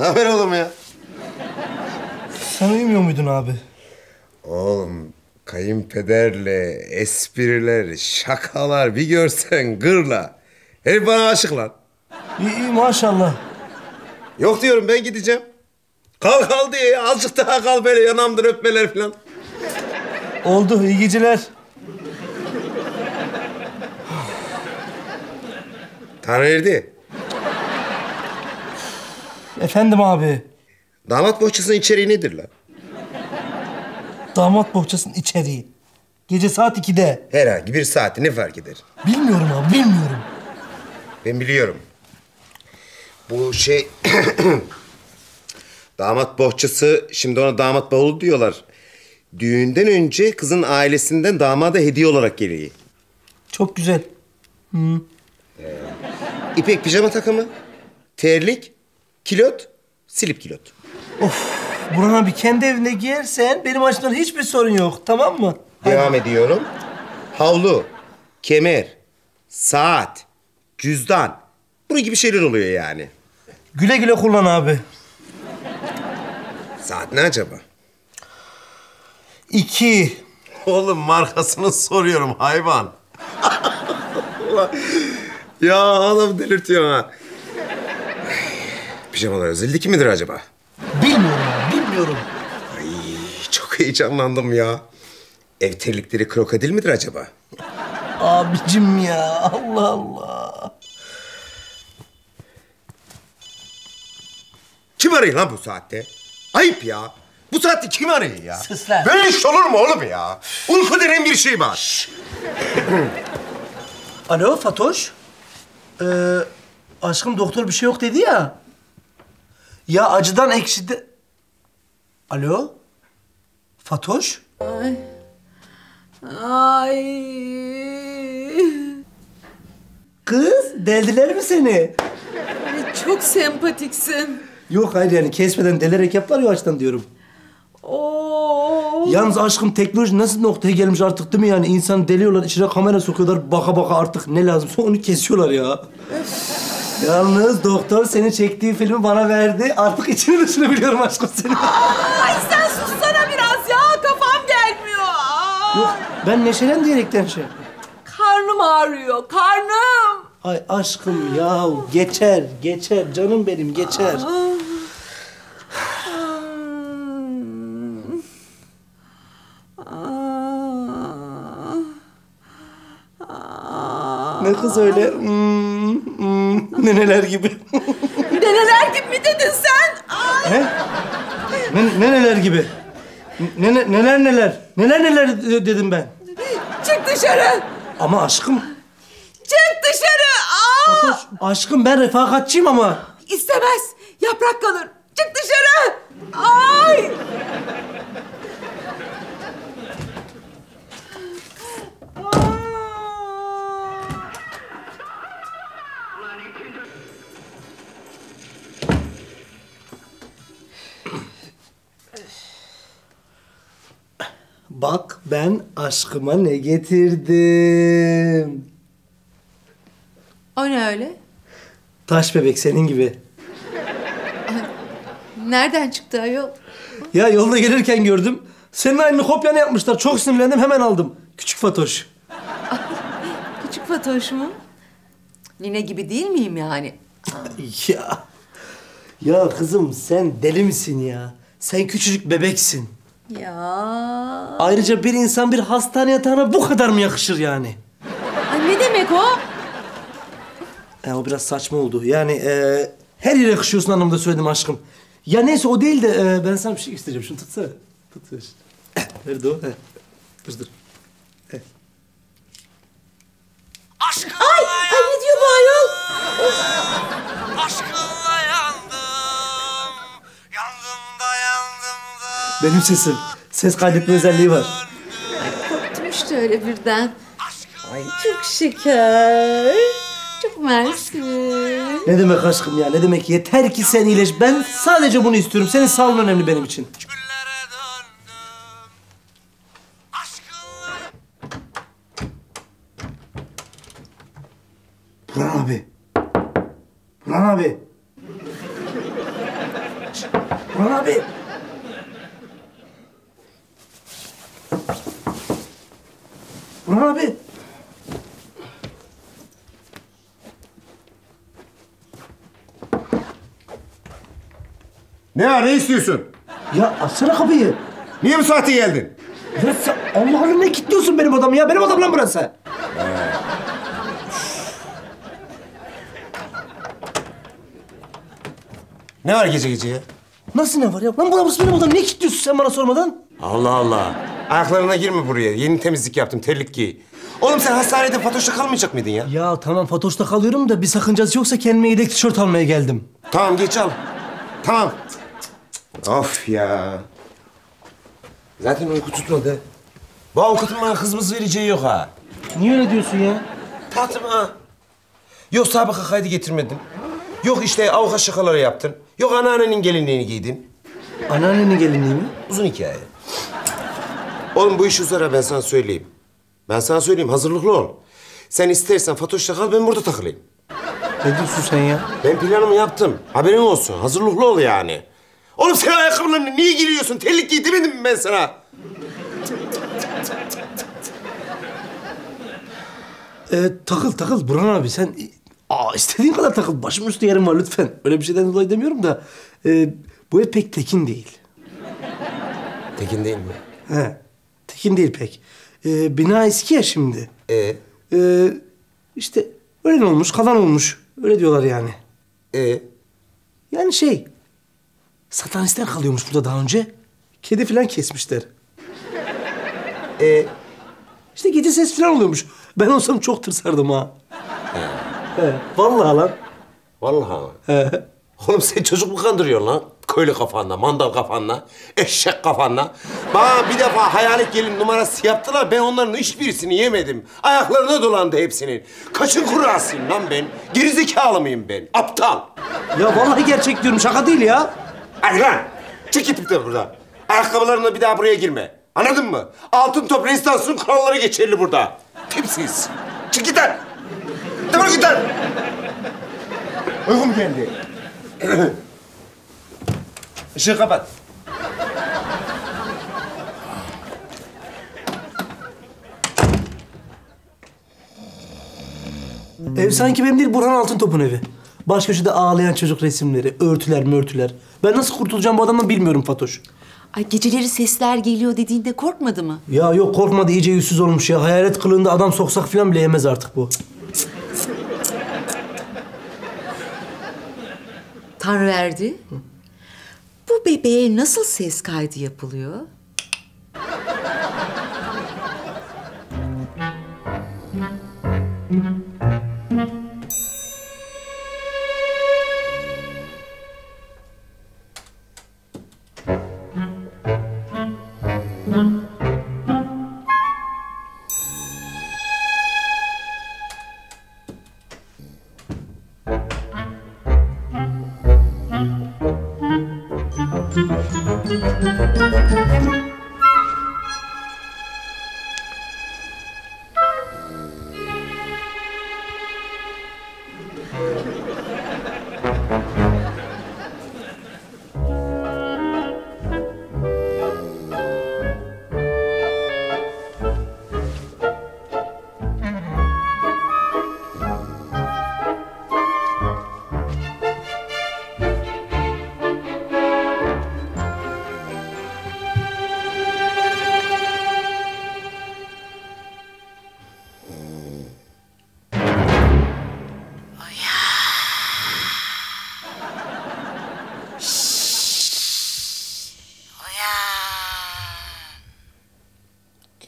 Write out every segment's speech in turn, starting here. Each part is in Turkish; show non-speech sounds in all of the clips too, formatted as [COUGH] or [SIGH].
Ne haber oğlum ya? Sen uyumuyor muydun abi? Oğlum kayınpederle espriler, şakalar bir görsen gırla. Herif bana aşık lan. İyi, iyi maşallah. Yok diyorum ben gideceğim. Kal kal diye azıcık daha kal böyle yanamdır öpmeler falan. Oldu iyi geceler. Tanrıverdi. Efendim abi. Damat bohçasının içeriği nedir lan? Damat bohçasının içeriği. Gece saat 2'de. Herhangi bir saati ne fark eder? Bilmiyorum abi bilmiyorum. Ben biliyorum. Bu şey... [CLEARS THROAT] damat bohçası, şimdi ona damat bavulu diyorlar. Düğünden önce kızın ailesinden damada hediye olarak geliyor. Çok güzel. İpek pijama takımı, terlik, kilot, silip kilot. Burhan abi kendi evine giyersen benim açımdan hiçbir sorun yok tamam mı? Devam ediyorum. Havlu, kemer, saat, cüzdan. Bunun gibi şeyler oluyor yani. Güle güle kullan abi. Saat ne acaba? İki. Oğlum markasını soruyorum hayvan. [LAUGHS] ya adam delirtiyor ha. Pijamalar özel diki midir acaba? Bilmiyorum bilmiyorum. Ay çok heyecanlandım ya. Ev terlikleri krokodil midir acaba? Abicim ya Allah Allah. Kim arıyor lan bu saatte? Ayıp ya. Bu saatte kim arıyor ya? Sus lan. Böyle iş olur mu oğlum ya? Uyku denen bir şey var. Alo Fatoş. Ee, aşkım doktor bir şey yok dedi ya. Ya acıdan ekşidi... Alo? Fatoş? Ay. Kız deldiler mi seni? Ay, Çok sempatiksin. Yok hayır yani kesmeden delerek yapar ya o açıdan diyorum. Oo. Yalnız aşkım teknoloji nasıl noktaya gelmiş artık değil mi yani? İnsan deliyorlar, içine kamera sokuyorlar, baka baka artık ne lazımsa onu kesiyorlar ya. Yalnız doktor seni çektiği filmi bana verdi. Artık içini dışını biliyorum aşkım senin. [LAUGHS] Ay sen sussana biraz ya. Kafam gelmiyor. Aa. Yok ben neşelen diyerekten şey. Karnım ağrıyor. Karnım. Ay aşkım ya geçer, geçer. Canım benim geçer. Aa. Ne kız öyle? Hmm, hmm, [LAUGHS] neneler gibi. [LAUGHS] Neneler gibi mi dedin sen? Ay. ne? Ne, neneler gibi? Ne, ne- neler neler? Neler neler de- dedim ben. Çık dışarı. Ama aşkım, Çık dışarı. Aa. aşkım ben refakatçiyim ama. İstemez. Yaprak kalır. Çık dışarı. Ay. Bak ben aşkıma ne getirdim. O ne öyle? Taş bebek senin gibi. [LAUGHS] Nereden çıktı ayol? Ya yolda gelirken gördüm. Senin aynı kopyanı yapmışlar. Çok sinirlendim hemen aldım. Küçük Fatoş. [LAUGHS] Küçük Fatoş mu? Nine gibi değil miyim yani? [LAUGHS] Ya. Ya kızım sen deli misin ya? Sen küçücük bebeksin. Ya. Ayrıca bir insan bir hastane yatağına bu kadar mı yakışır yani? Ay ne demek o? E, o biraz saçma oldu. Yani e, her yere yakışıyorsun anlamda söyledim aşkım. Ya neyse o değil de e, ben sana bir şey göstereceğim. Şunu tutsana. Tut. tut. Eh, Nerede o? Dur dur. Ay, ay ne diyor bu ayol? Aşkınla Benim sesim. Ses kaydetme özelliği var. Korktum işte öyle birden. Ay çok şeker. Çok mersi. Ne demek aşkım ya? Ne demek? Yeter ki sen iyileş. Ben sadece bunu istiyorum. Senin sağlığın önemli benim için. Burhan abi. Burhan abi. Burhan abi. Burhan abi. Ne var ne istiyorsun? Ya açsana kapıyı. Niye bu saate geldin? Ya sen Allah'ını ne kilitliyorsun benim odamı ya? Benim odam lan burası. Ne var gece gece ya? Nasıl ne var ya? Lan burası benim odam. Niye kilitliyorsun sen bana sormadan? Allah Allah. Ayaklarına girme buraya. Yeni temizlik yaptım. Terlik giy. Oğlum sen hastanede Fatoş'ta kalmayacak mıydın ya? Ya tamam Fatoş'ta kalıyorum da bir sakıncası yoksa kendime yedek tişört almaya geldim. Tamam geç al. Tamam. Of ya. Zaten uyku tutmadı. Bu avukatın bana kızımız vereceği yok ha. Niye öyle diyorsun ya? Tatlım ha. Yok sabıka kaydı getirmedin. Yok işte avukat şakaları yaptın. Yok anneannenin gelinliğini giydin. Anneannenin gelinliği mi? Uzun hikaye. Oğlum bu iş ha ben sana söyleyeyim. Ben sana söyleyeyim hazırlıklı ol. Sen istersen Fatoş'ta kal ben burada takılayım. Ne diyorsun sen ya? Ben planımı yaptım. Haberin olsun. Hazırlıklı ol yani. Oğlum sen ayakkabılarını niye giriyorsun? Terlik giy demedim mi ben sana? Ee, takıl takıl Burhan abi sen... Aa, istediğin kadar takıl. Başım üstü yerim var lütfen. Öyle bir şeyden dolayı demiyorum da... e, bu ev pek tekin değil. Tekin değil mi? He. Tekin değil pek. Ee, bina eski ya şimdi. Ee, Ee, işte öyle olmuş, kalan olmuş. Öyle diyorlar yani. ee, Yani şey... Satanistler kalıyormuş burada daha önce. Kedi falan kesmişler. ee. İşte gece ses falan oluyormuş. Ben olsam çok tırsardım ha. He. Vallahi lan. Vallahi. He. Oğlum sen çocuk mu kandırıyorsun lan? Köylü kafanla, mandal kafanla, eşek kafanla. Bana bir defa hayalet gelin numarası yaptılar. Ben onların hiçbirisini yemedim. Ayaklarına dolandı hepsinin. Kaçın kurasıyım lan ben? Gerizekalı mıyım ben? Aptal. Ya vallahi gerçek diyorum şaka değil ya. Hadi lan. Çık git de buradan. Ayakkabılarınla bir daha buraya girme. Anladın mı? Altın top rezidansının kuralları geçerli burada. Tipsiz. Çık git lan. Defol git lan. Uykum geldi. [CLEARS THROAT] Işığı kapat. Ev sanki benim değil Burhan Altıntop'un evi. Baş köşede ağlayan çocuk resimleri, örtüler mörtüler. Ben nasıl kurtulacağım bu adamdan bilmiyorum Fatoş. Ay geceleri sesler geliyor dediğinde korkmadı mı? Ya yok korkmadı iyice yüzsüz olmuş ya. Hayalet kılığında adam soksak falan bile yemez artık bu. Tanrı verdi. Bu bebeğe nasıl ses kaydı yapılıyor?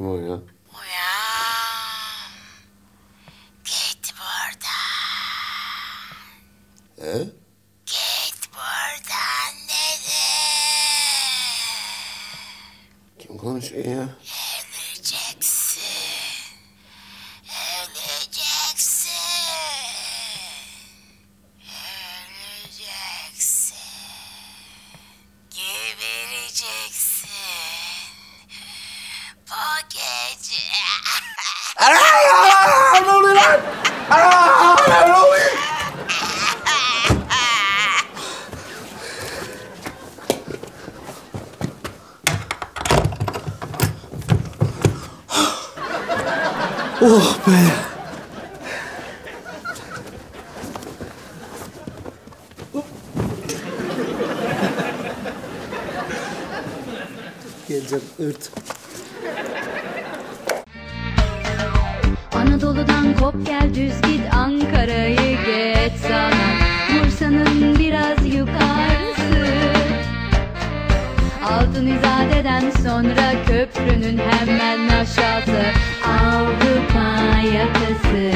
Kim o ya? uyan. Git buradan, He? git buradan dedim. Kim konuşuyor ya? Öleceksin, öleceksin, öleceksin, gebereceksin. Bu gece... ne oluyor lan? Aa, ne oluyor? Oh be. Gel canım ört. Anadolu'dan kop gel düz git Ankara'yı geç sana Bursa'nın biraz yukarısı Altın İzade'den sonra köprünün hemen aşağısı Avrupa yakası